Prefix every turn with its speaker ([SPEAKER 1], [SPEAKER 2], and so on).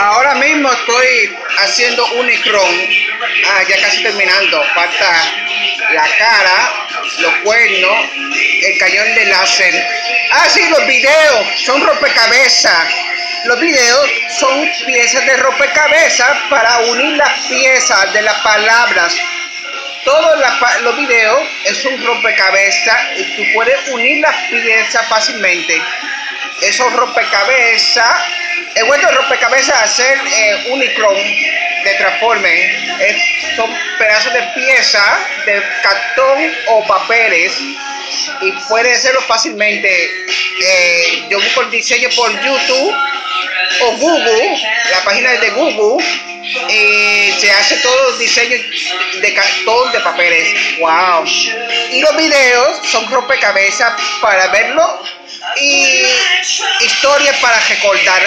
[SPEAKER 1] Ahora mismo estoy haciendo Unicron. Ah, ya casi terminando. Falta la cara, los cuernos, el cañón de láser. Ah, sí, los videos son rompecabezas. Los videos son piezas de rompecabezas para unir las piezas de las palabras. Todos los videos es un rompecabezas y tú puedes unir las piezas fácilmente. Esos rompecabezas He vuelto rompecabezas a hacer eh, Unicron de Transforme. son pedazos de pieza de cartón o papeles y puede hacerlo fácilmente. Eh, yo busco el diseño por YouTube o Google, la página de Google. y se hace todo el diseño de cartón de papeles. ¡Wow! Y los videos son rompecabezas para verlo y historia para recordar.